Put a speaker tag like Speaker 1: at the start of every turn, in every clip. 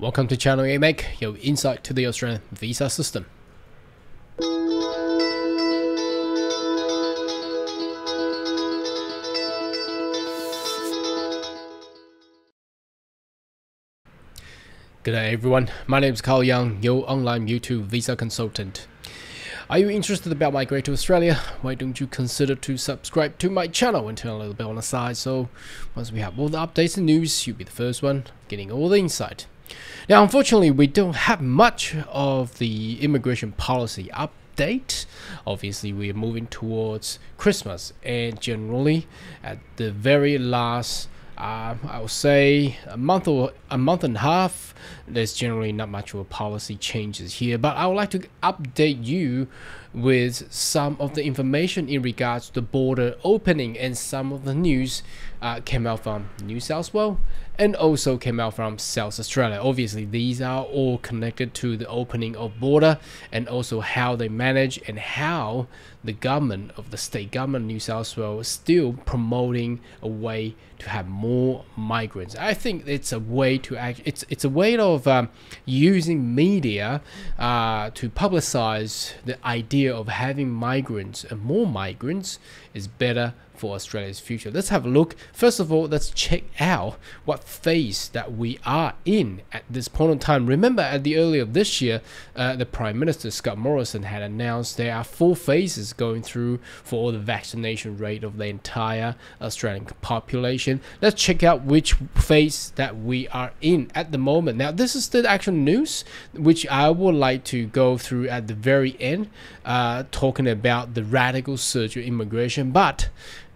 Speaker 1: Welcome to Channel AMEC, your insight to the Australian visa system. Good day everyone, my name is Carl Young, your online YouTube visa consultant. Are you interested about migrating to Australia? Why don't you consider to subscribe to my channel and turn a little bit on the side so once we have all the updates and news, you'll be the first one getting all the insight. Now, unfortunately, we don't have much of the immigration policy update. Obviously, we are moving towards Christmas, and generally, at the very last, uh, I would say a month or a month and a half, there's generally not much of a policy changes here. But I would like to update you with some of the information in regards to the border opening and some of the news uh, came out from New South Wales and also came out from South Australia. Obviously, these are all connected to the opening of border and also how they manage and how the government of the state government New South Wales still promoting a way to have more migrants. I think it's a way to act. It's it's a way of um, using media uh, to publicize the idea of having migrants and more migrants is better for Australia's future. Let's have a look. First of all, let's check out what phase that we are in at this point in time. Remember, at the early of this year, uh, the Prime Minister Scott Morrison had announced there are four phases going through for the vaccination rate of the entire Australian population. Let's check out which phase that we are in at the moment. Now, this is the actual news which I would like to go through at the very end, uh, talking about the radical surge of immigration. But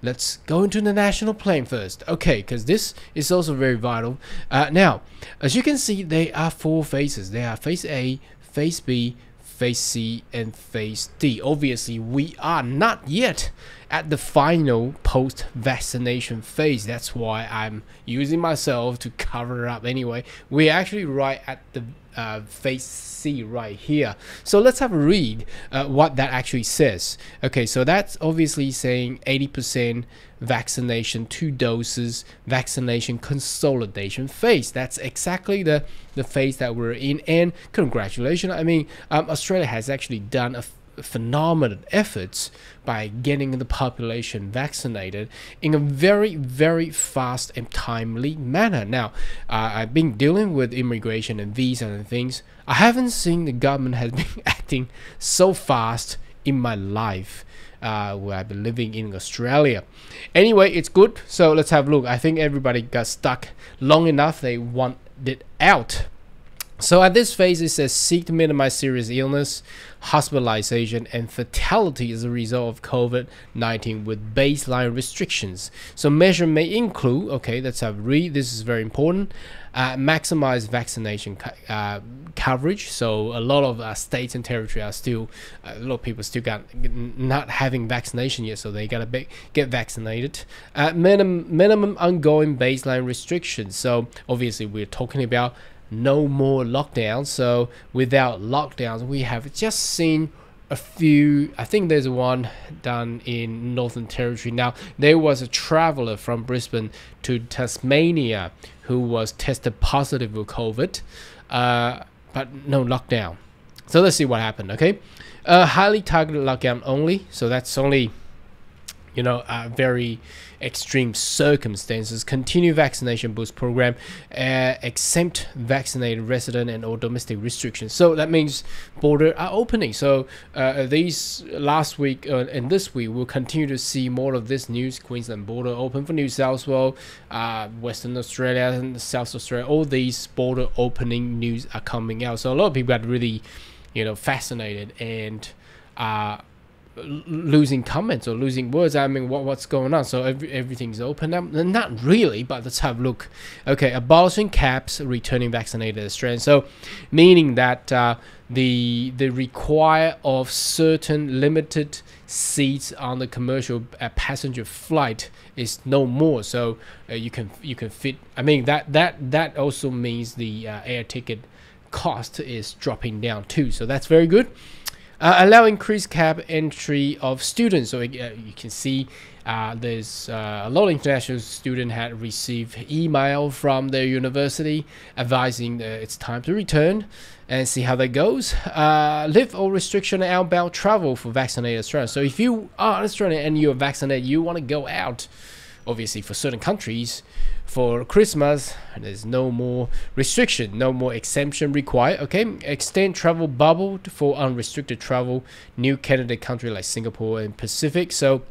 Speaker 1: let's go into the national plane first. Okay, because this is also very vital. Uh, now, as you can see, there are four phases. There are phase A, phase B, phase C, and phase D. Obviously, we are not yet at the final post-vaccination phase. That's why I'm using myself to cover it up anyway. We're actually right at the uh, phase C right here. So let's have a read uh, what that actually says. Okay, so that's obviously saying 80% vaccination, two doses, vaccination consolidation phase. That's exactly the, the phase that we're in. And congratulations. I mean, um, Australia has actually done a phenomenal efforts by getting the population vaccinated in a very very fast and timely manner now uh, i've been dealing with immigration and visa and things i haven't seen the government has been acting so fast in my life uh, where I've been living in Australia. Anyway, it's good. So let's have a look. I think everybody got stuck long enough. They want it out. So at this phase, it says seek to minimize serious illness, hospitalization, and fatality as a result of COVID-19 with baseline restrictions. So measure may include, okay, let's have read. This is very important. Uh, maximize vaccination co uh, coverage. So a lot of uh, states and territory are still, a lot of people still got not having vaccination yet, so they gotta get vaccinated. Uh, minimum minimum ongoing baseline restrictions. So obviously we're talking about no more lockdowns. So without lockdowns, we have just seen a few. I think there's one done in Northern Territory. Now there was a traveler from Brisbane to Tasmania who was tested positive with COVID, uh, but no lockdown. So let's see what happened. Okay, uh, highly targeted lockdown only. So that's only you know, uh, very extreme circumstances, continue vaccination boost program, uh, exempt vaccinated resident and all domestic restrictions. So that means border are opening. So uh, these last week uh, and this week, we'll continue to see more of this news. Queensland border open for New South Wales, uh, Western Australia and South Australia. All these border opening news are coming out. So a lot of people got really, you know, fascinated and uh, losing comments or losing words. I mean, what what's going on? So every, everything's open up. Not really, but let's have a look. Okay, abolishing caps, returning vaccinated Australians. So, meaning that uh, the the require of certain limited seats on the commercial uh, passenger flight is no more. So uh, you can you can fit. I mean that that that also means the uh, air ticket cost is dropping down too. So that's very good. Uh, allow increased cap entry of students. So uh, you can see uh, there's uh, a lot of international students had received email from their university advising that it's time to return and see how that goes. Uh, lift all restriction outbound travel for vaccinated Australians. So if you are Australian and you're vaccinated, you want to go out, obviously for certain countries, for Christmas, there's no more restriction, no more exemption required. Okay, extend travel bubble for unrestricted travel, new candidate country like Singapore and Pacific. So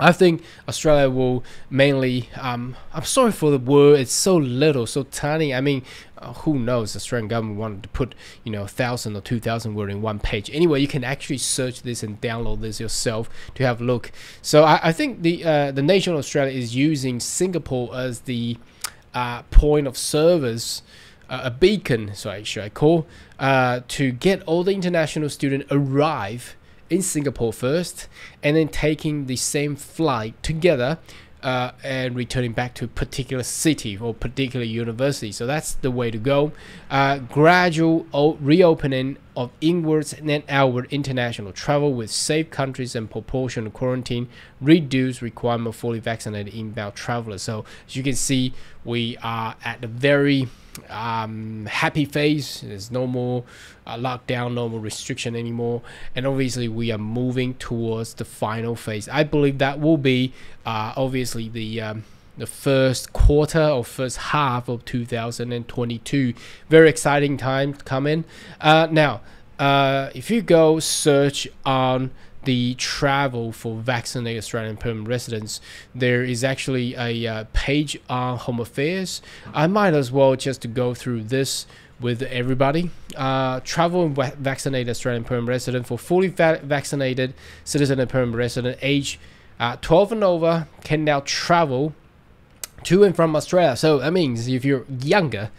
Speaker 1: I think Australia will mainly. Um, I'm sorry for the word; it's so little, so tiny. I mean, uh, who knows? The Australian government wanted to put you know thousand or two thousand word in one page. Anyway, you can actually search this and download this yourself to have a look. So I, I think the uh, the nation of Australia is using Singapore as the uh, point of service. Uh, a beacon, sorry, should I call, uh, to get all the international students arrive in Singapore first, and then taking the same flight together uh, and returning back to a particular city or particular university. So that's the way to go. Uh, gradual reopening of inwards and then outward international travel with safe countries and proportional quarantine reduce requirement for fully vaccinated inbound travelers. So as you can see, we are at the very um, happy phase. There's no more uh, lockdown, no more restriction anymore, and obviously we are moving towards the final phase. I believe that will be uh, obviously the um, the first quarter or first half of 2022. Very exciting time coming. Uh, now, uh, if you go search on the travel for vaccinated Australian permanent residents, there is actually a uh, page on Home Affairs. I might as well just to go through this with everybody. Uh, travel and va vaccinated Australian permanent resident for fully va vaccinated citizen and permanent resident age uh, 12 and over can now travel to and from Australia. So that means if you're younger,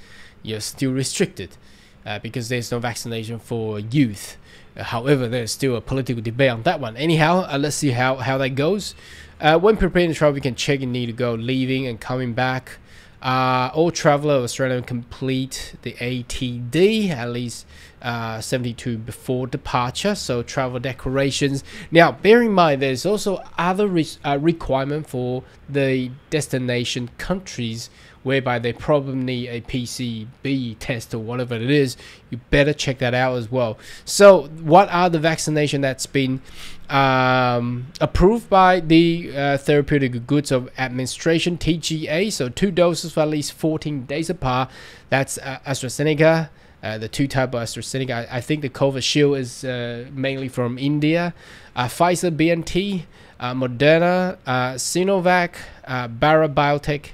Speaker 1: you're still restricted uh, because there's no vaccination for youth. Uh, however, there's still a political debate on that one. Anyhow, uh, let's see how, how that goes. Uh, when preparing to travel, you can check you need to go leaving and coming back. Uh, all traveler of Australia complete the ATD at least uh, 72 before departure. So travel declarations. Now, bear in mind, there's also other re uh, requirement for the destination countries whereby they probably need a PCR test or whatever it is. You better check that out as well. So, what are the vaccination that's been um, approved by the uh, Therapeutic Goods of Administration (TGA)? So, two doses for at least 14 days apart. That's uh, AstraZeneca. Uh, the two type of AstraZeneca. I, I think the Covishield is uh, mainly from India. Uh, Pfizer, BNT, uh, Moderna, uh, Sinovac, uh, Bharat Biotech,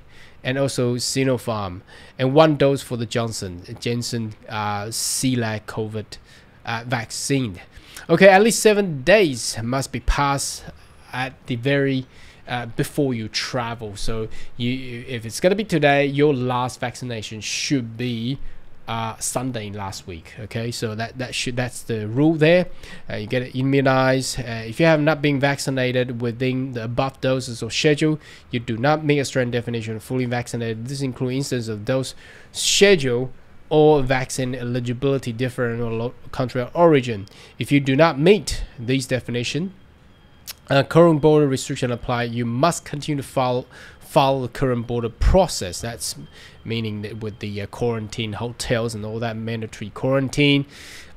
Speaker 1: and also Sinopharm, and one dose for the Johnson Janssen uh, Cilag COVID uh, vaccine. Okay, at least seven days must be passed at the very uh, before you travel. So you, if it's gonna be today, your last vaccination should be uh, Sunday last week. Okay, so that that should that's the rule there. Uh, you get immunized. Uh, if you have not been vaccinated within the above doses or schedule, you do not meet a strength definition of fully vaccinated. This includes instances of those schedule or vaccine eligibility different or country of origin. If you do not meet these definition, uh, current border restriction apply. You must continue to follow follow the current border process. That's meaning that with the uh, quarantine hotels and all that mandatory quarantine.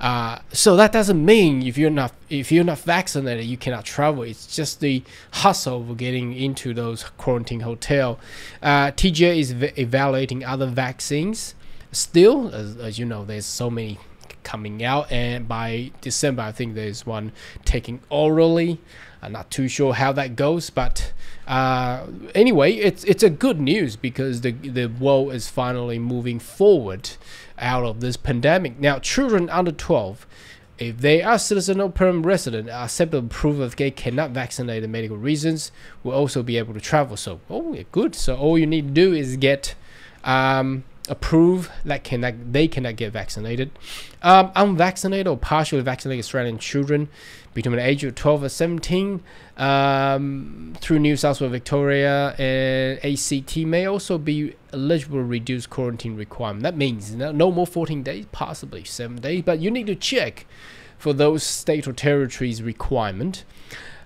Speaker 1: Uh, so that doesn't mean if you're not if you're not vaccinated you cannot travel. It's just the hustle of getting into those quarantine hotel. Uh, TGA is evaluating other vaccines. Still, as, as you know, there's so many coming out and by December I think there's one taking orally I'm not too sure how that goes but uh, anyway it's it's a good news because the the world is finally moving forward out of this pandemic now children under 12 if they are citizen or permanent resident, acceptable proof of they cannot vaccinate the medical reasons, will also be able to travel. So, oh, good. So all you need to do is get um, approve that cannot they cannot get vaccinated. Um, unvaccinated or partially vaccinated Australian children between the age of 12 and 17 um, through New South Wales, Victoria, and ACT may also be eligible to reduce quarantine requirement. That means no, no more 14 days, possibly seven days, but you need to check for those state or territories requirement.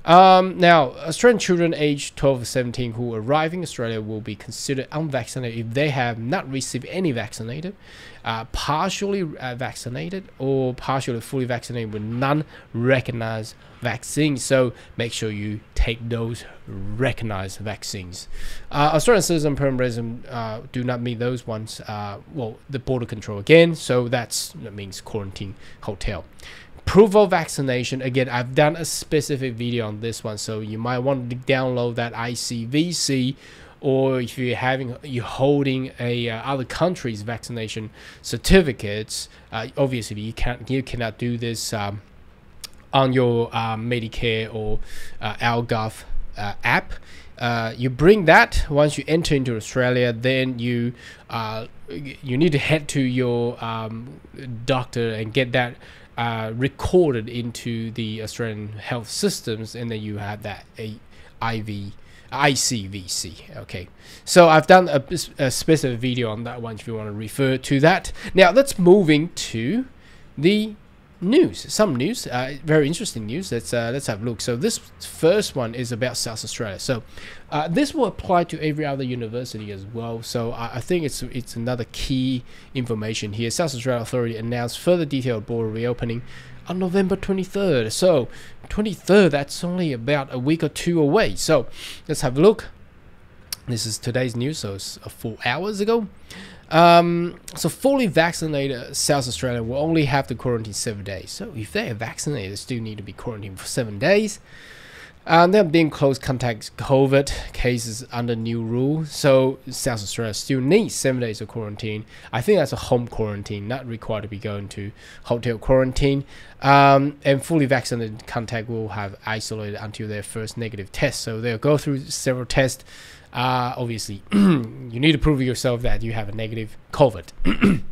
Speaker 1: Um, now, Australian children aged 12 to 17 who arrive in Australia will be considered unvaccinated if they have not received any vaccinated, uh, partially uh, vaccinated, or partially fully vaccinated with non-recognized vaccines. So make sure you take those recognized vaccines. Uh, Australian citizen permanent resident uh, do not meet those ones. Uh, well, the border control again. So that's that means quarantine hotel of vaccination. Again i've done a specific video on this one so you might want to download that icvc or if you're having you're holding a uh, other country's vaccination certificates uh, obviously you can't you cannot do this um, on your um, medicare or uh, algov uh, app. Uh, you bring that once you enter into Australia, then you uh, you need to head to your um, doctor and get that uh, recorded into the Australian health systems, and then you have that a IV ICVC. Okay, so I've done a, a, specific video on that one if you want to refer to that. Now let's moving to the news. Some news, uh, very interesting news. Let's uh, let's have a look. So this first one is about South Australia. So uh, this will apply to every other university as well. So I, I, think it's it's another key information here. South Australia Authority announced further detailed border reopening on November 23rd. So 23rd, that's only about a week or two away. So let's have a look. This is today's news, so it's uh, four hours ago. Um, so fully vaccinated South Australia will only have to quarantine seven days. So if they are vaccinated, they still need to be quarantined for seven days. And they're being close contact COVID cases under new rule. So South Australia still needs seven days of quarantine. I think that's a home quarantine, not required to be going to hotel quarantine. Um, and fully vaccinated contact will have isolated until their first negative test. So they'll go through several tests uh, obviously you need to prove yourself that you have a negative COVID.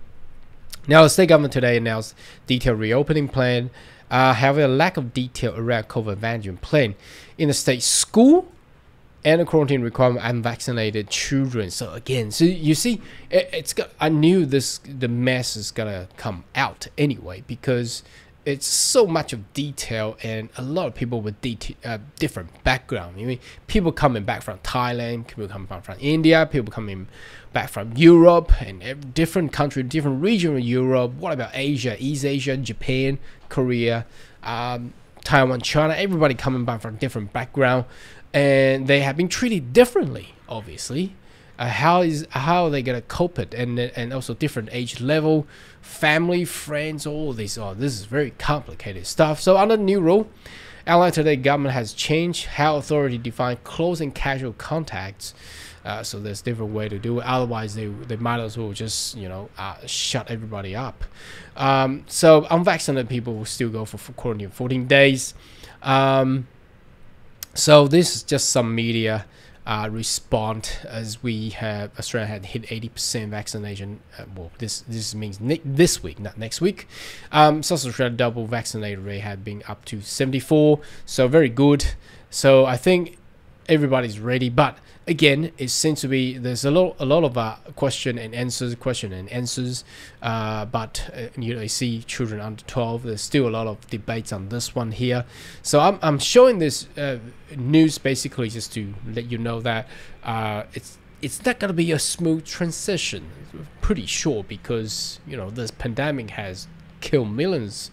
Speaker 1: now, the state government today announced detailed reopening plan. Uh, however, a lack of detail around COVID management plan in the state school and a quarantine requirement unvaccinated children. So again, so you see, it, it's got. I knew this the mess is gonna come out anyway because it's so much of detail and a lot of people with uh, different background. I mean, people coming back from Thailand, people coming back from India, people coming back from Europe and different country, different region of Europe. What about Asia, East Asia, Japan, Korea, um, Taiwan, China? Everybody coming back from different background, and they have been treated differently, obviously uh, how is how are they gonna cope it? And and also different age level family friends all this oh this is very complicated stuff. So under the new rule Outline today government has changed how authority define close and casual contacts. Uh, so there's different way to do it. Otherwise they they might as well just you know uh, shut everybody up. Um, so unvaccinated people will still go for, for quarantine 14 days. Um, so this is just some media uh, respond as we have Australia had hit 80% vaccination. Uh, well, this this means this week, not next week. Um, South Australia double vaccinated rate had been up to 74, so very good. So I think everybody's ready, but again, it seems to be there's a lot a lot of uh, question and answers, question and answers. Uh, but uh, you know, I see children under 12. There's still a lot of debates on this one here. So I'm I'm showing this uh, news basically just to let you know that uh, it's it's not gonna be a smooth transition. Pretty sure because you know this pandemic has killed millions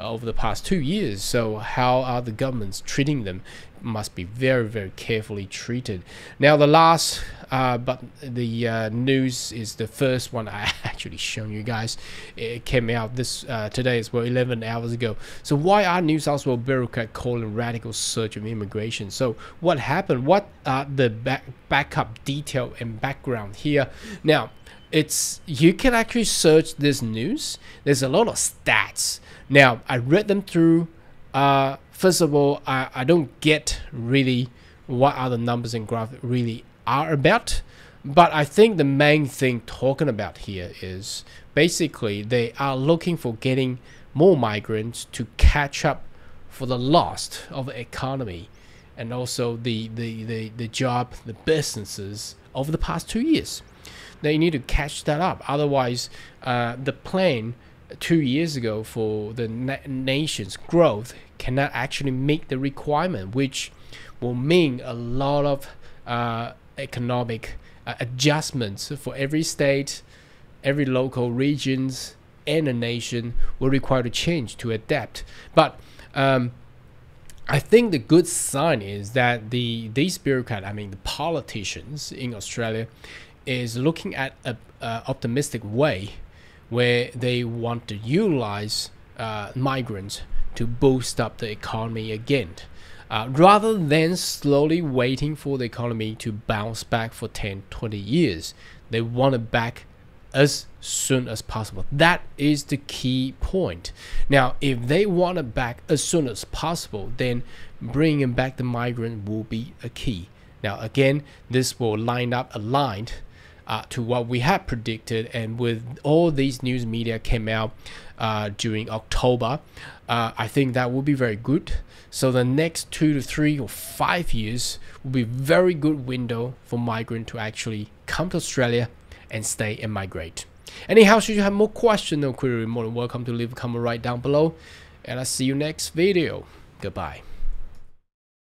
Speaker 1: over the past two years. So how are the governments treating them? Must be very very carefully treated. Now the last, uh, but the uh, news is the first one I actually shown you guys. It came out this uh, today as well, 11 hours ago. So why are New South Wales bureaucrats calling radical search of immigration? So what happened? What are the back backup detail and background here? Now it's you can actually search this news. There's a lot of stats now, I read them through. Uh, first of all, I, I don't get really what are the numbers and graph really are about. But I think the main thing talking about here is basically they are looking for getting more migrants to catch up for the loss of the economy and also the, the, the, the job, the businesses over the past two years. They need to catch that up. Otherwise, uh, the plan two years ago for the na nation's growth cannot actually meet the requirement, which will mean a lot of uh, economic uh, adjustments for every state, every local regions, and a nation will require to change to adapt. But um, I think the good sign is that the these bureaucrats, I mean the politicians in Australia, is looking at a, a optimistic way where they want to utilize uh, migrants to boost up the economy again. Uh, rather than slowly waiting for the economy to bounce back for 10, 20 years, they want it back as soon as possible. That is the key point. Now, if they want it back as soon as possible, then bringing back the migrant will be a key. Now, again, this will line up aligned uh, to what we had predicted. And with all these news media came out uh, during October, uh, I think that will be very good. So the next two to three or five years will be very good window for migrant to actually come to Australia and stay and migrate. Anyhow, should you have more questions or query, more than welcome to leave a comment right down below. And I'll see you next video. Goodbye.